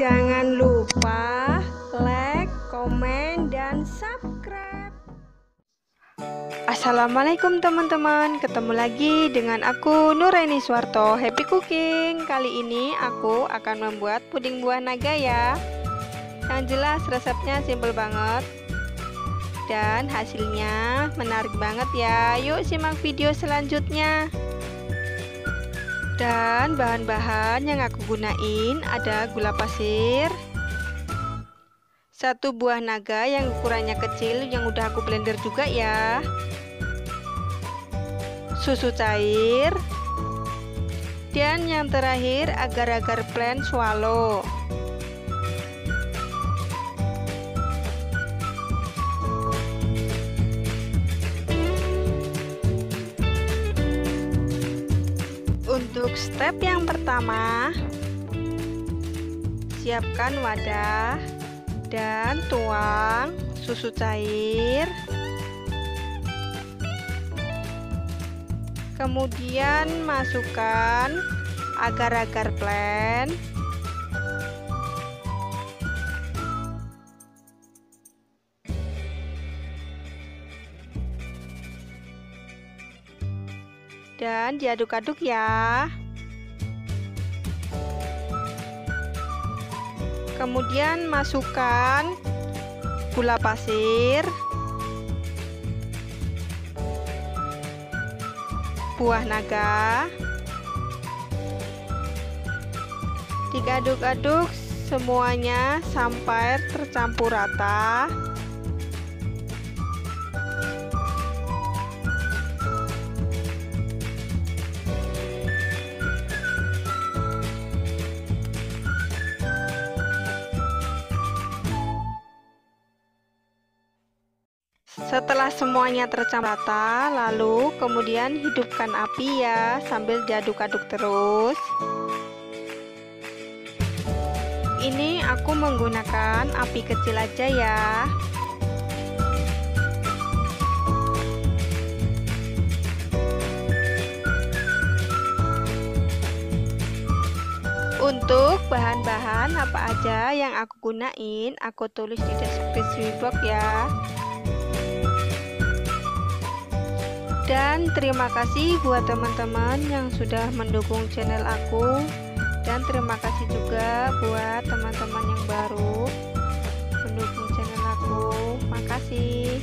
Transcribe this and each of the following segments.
Jangan lupa like, komen, dan subscribe. Assalamualaikum teman-teman. Ketemu lagi dengan aku Nuraini Suwarto Happy Cooking. Kali ini aku akan membuat puding buah naga ya. Yang jelas resepnya simple banget. Dan hasilnya menarik banget ya. Yuk simak video selanjutnya dan bahan-bahan yang aku gunain ada gula pasir, satu buah naga yang ukurannya kecil yang udah aku blender juga ya, susu cair, dan yang terakhir agar-agar plain swallow. Untuk step yang pertama, siapkan wadah dan tuang susu cair. Kemudian masukkan agar-agar plain. Dan diaduk-aduk ya. Kemudian masukkan gula pasir, buah naga, diaduk-aduk semuanya sampai tercampur rata. Setelah semuanya tercampur rata, lalu kemudian hidupkan api ya sambil diaduk-aduk terus. Ini aku menggunakan api kecil aja ya. Untuk bahan-bahan apa aja yang aku gunain, aku tulis di deskripsi box ya. Dan terima kasih buat teman-teman yang sudah mendukung channel aku. Dan terima kasih juga buat teman-teman yang baru mendukung channel aku. Makasih.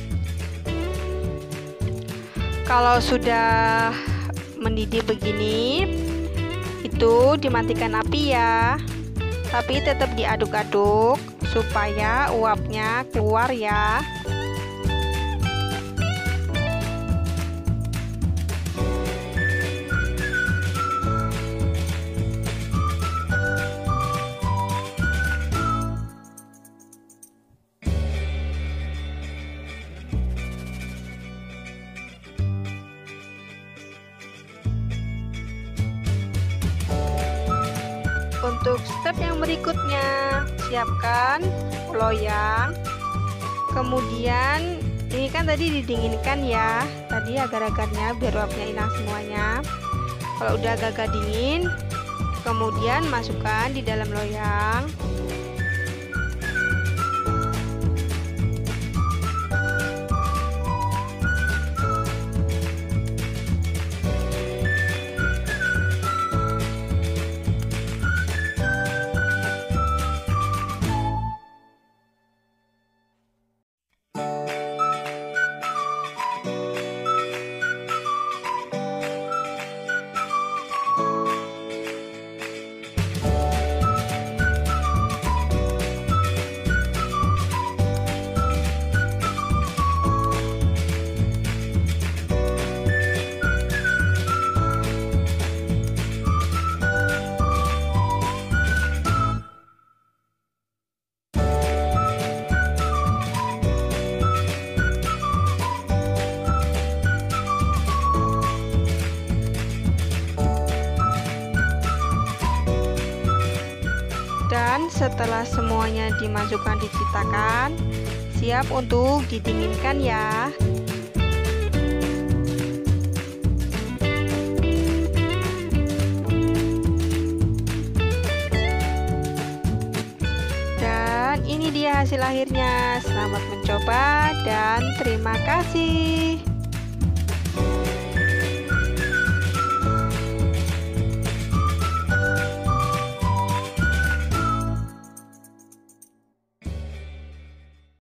Kalau sudah mendidih begini Itu dimatikan api ya. Tapi tetap diaduk-aduk Supaya uapnya keluar ya Untuk step yang berikutnya, siapkan loyang. Kemudian ini kan tadi didinginkan ya, tadi agar-agarnya biar uapnya hilang semuanya. Kalau udah agak-agak dingin, kemudian masukkan di dalam loyang. Setelah semuanya dimasukkan dicitakan, siap untuk didinginkan ya. ini dia hasil akhirnya. Selamat mencoba dan terima kasih.